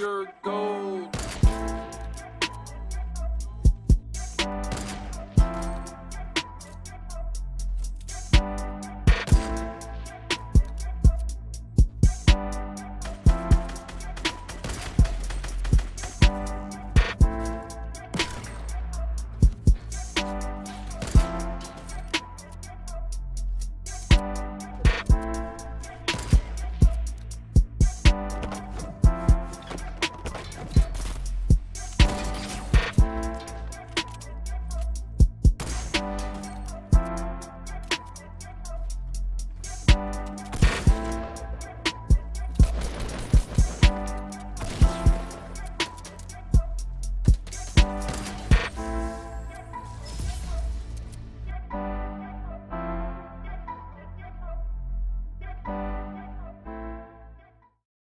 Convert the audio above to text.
your gold.